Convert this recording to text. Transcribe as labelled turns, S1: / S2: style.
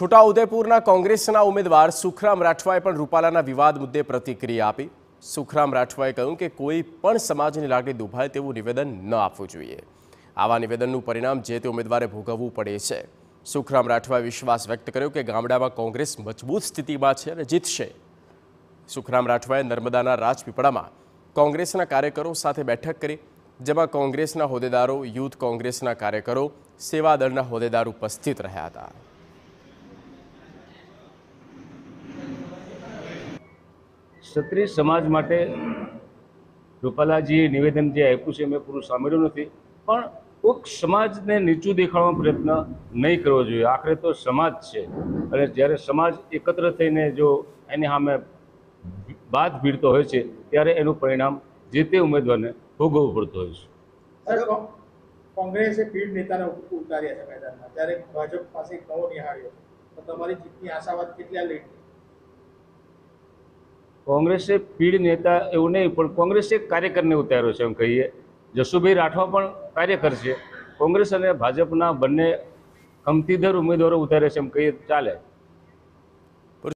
S1: છોટાઉદેપુરના કોંગ્રેસના ઉમેદવાર સુખરામ રાઠવાએ પણ રૂપાલાના વિવાદ મુદ્દે પ્રતિક્રિયા આપી. સુખરામ રાઠવાએ કહ્યું કે કોઈ પણ સમાજની લાગણી દુભાય તેવું નિવેદન ન આપવું જોઈએ. આવા નિવેદનનું પરિણામ જે તે ઉમેદવારે ભોગવવું પડે છે. સુખરામ રાઠવાએ વિશ્વાસ વ્યક્ત કર્યો કે ગામડામાં કોંગ્રેસ મજબૂત સ્થિતિમાં છે અને જીતશે. સુખરામ રાઠવાએ નર્મદાના રાજપીપળામાં કોંગ્રેસના કાર્યકરો સાથે બેઠક કરી, જેમાં કોંગ્રેસના હોદ્દેદારો, યુથ કોંગ્રેસના કાર્યકરો, સેવાદળના હોદ્દેદાર ઉપસ્થિત રહ્યા હતા.
S2: ક્ષત્રિય સમાજ માટે રૂપાલાજીએ નિવેદન જે આપ્યું છે, મેં પૂરું સાંભળ્યું નથી. પણ કોઈક સમાજને નીચું દેખાડવાનો પ્રયત્ન નહીં કરવો જોઈએ. આખરે તો સમાજ છે. અને જ્યારે સમાજ એકત્ર થઈને જો એની સામે બાદ ભીડતો હોય છે, ત્યારે એનું પરિણામ જે તે ઉમેદવારને ભોગવવું પડતું હોય છે.
S3: કોંગ્રેસે પીઢ નેતાને ઉતાર્યા છે મેદાનમાં. ત્યારે ભાજપ પાસે કહો નિહાળ્યો, તો તમારી જીતની આશાવાદ કેટલા લેટ?
S2: કોંગ્રેસે પીડ નેતા એવું નહીં, પણ કોંગ્રેસે કાર્યકરને ઉતાર્યો છે એમ કહીએ. જસુભાઈ રાઠવા પણ કાર્યકર છે. કોંગ્રેસ અને ભાજપના બંને કમતીદર ઉમેદવારો ઉતારે છે એમ કહીએ ચાલે.